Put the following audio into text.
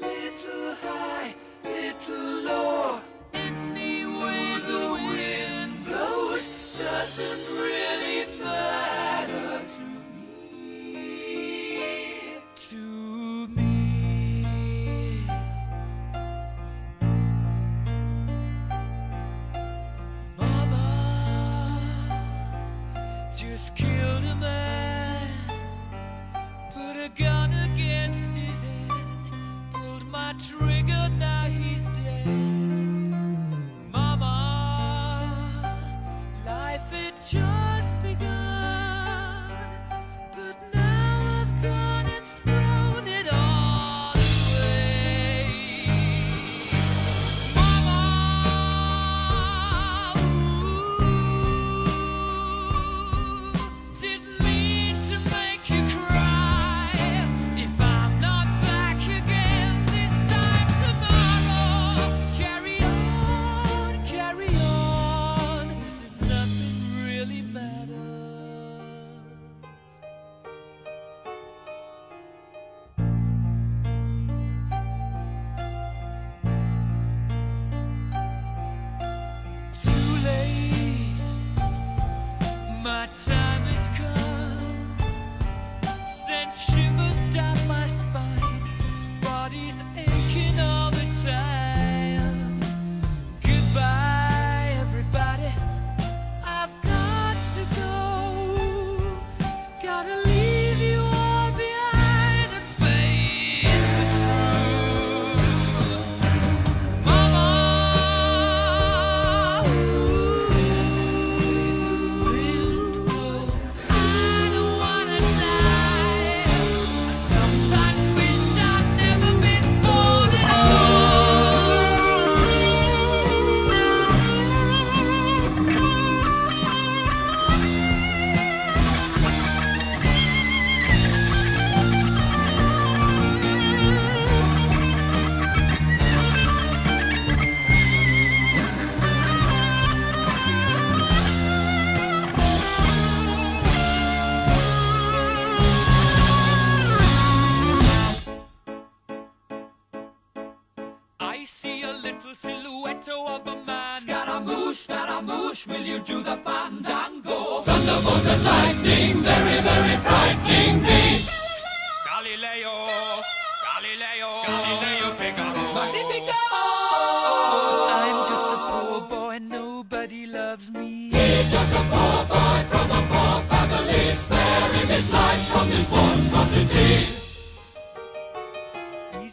Little high, little low. The wind blows doesn't really matter to me. To me. Mama just killed a man, put a gun Scaramouche, will you do the fandango? Thunderbolt and lightning, very, very frightening me. Galileo, Galileo, Galileo Figaro.